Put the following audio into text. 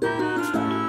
Tchau.